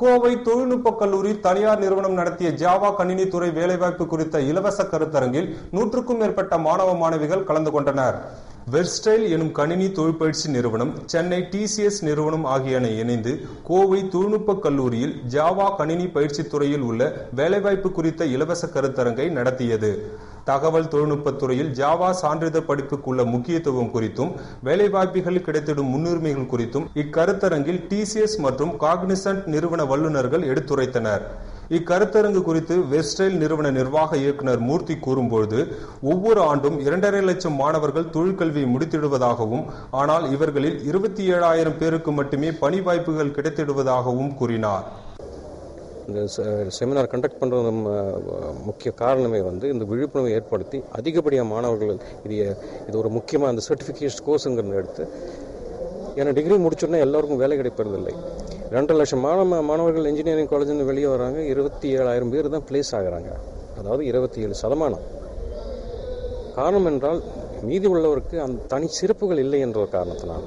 கோவை தொழில்நுட்ப கல்லூரி தனியார் நிறுவனம் நடத்திய ஜாவா கணினி துறை வேலைவாய்ப்பு குறித்த இலவச கருத்தரங்கில் நூற்றுக்கும் மேற்பட்ட மாணவ மாணவிகள் கலந்து கொண்டனர். வெர்ஸ்டைல் எனும் கணினி தொழிற்பயிற்சி நிறுவனம் சென்னை டிசிஎஸ் நிறுவனம் ஆகியன இணைந்து கோவை தொழில்நுட்ப கல்லூரியில் ஜாவா கணினி பயிற்சி துறையில் உள்ள வேலைவாய்ப்பு குறித்த இலவச கருத்தரங்கை நடத்தியது. தகவல் தொழில்நுட்பத்துறையில் ஜாவா சான்றிதழ் படிப்புக்குள்ள முக்கியத்துவம் குறித்தும் வேலைவாய்ப்புகள் கிடைத்திடும் முன்னுரிமைகள் குறித்தும் இக்கருத்தரங்கில் டிசிஎஸ் மற்றும் காக்னிசன்ட் நிறுவன வல்லுநர்கள் எடுத்துரைத்தனர். இக்கருத்தரங்கு குறித்து வெஸ்டைல் நிறுவன நிர்வாக இயக்குனர் மூர்த்தி கூறும்பொழுது ஒவ்வொரு ஆண்டும் இரண்டரை லட்சம் மாணவர்கள் தொழிற்கல்வியை முடித்திடுவதாகவும் ஆனால் இவர்களில் இருபத்தி ஏழாயிரம் பேருக்கு மட்டுமே பணி வாய்ப்புகள் கிடைத்திடுவதாகவும் கூறினார். இந்த செமினார் கண்டக்ட் பண்ணுறது முக்கிய காரணமே வந்து இந்த விழிப்புணர்வை ஏற்படுத்தி அதிகப்படியாக மாணவர்கள் இது இது ஒரு முக்கியமாக அந்த சர்டிஃபிகேஷன் கோர்ஸுங்கிறத எடுத்து ஏன்னா டிகிரி முடிச்சோடனே எல்லாருக்கும் வேலை கிடைப்பதில்லை. ரெண்டரை லட்சம் மாணவ மாணவர்கள் இன்ஜினியரிங் காலேஜ்னு வெளியே வராங்க இருபத்தி ஏழாயிரம் பேர் தான் பிளேஸ் ஆகிறாங்க. அதாவது இருபத்தி ஏழு சதமானம். காரணம் என்றால் மீதி உள்ளவருக்கு அந்த தனி சிறப்புகள் இல்லை என்ற ஒரு காரணத்தினால.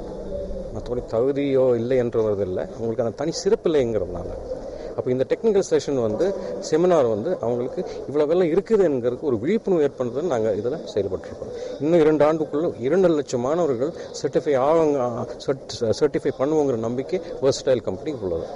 மற்றபடி தகுதியோ இல்லை என்றது இல்லை அவங்களுக்கு அந்த தனி சிறப்பு இல்லைங்கிறதுனால. அப்போ இந்த டெக்னிக்கல் செஷன் வந்து செமினார் வந்து அவங்களுக்கு இவ்வளோ வெள்ளம் இருக்குது என்கிறதுக்கு ஒரு விழிப்புணர்வு ஏற்படுறதுன்னு நாங்கள் இதில் செயல்பட்டுருக்கோம். இன்னும் இரண்டு ஆண்டுக்குள்ள இரண்டு லட்சம் மாணவர்கள் சர்டிஃபை ஆவாங்க சர்டிஃபை பண்ணுவோங்கிற நம்பிக்கை வெர்ஸ்டைல் கம்பெனிக்கு உள்ளது.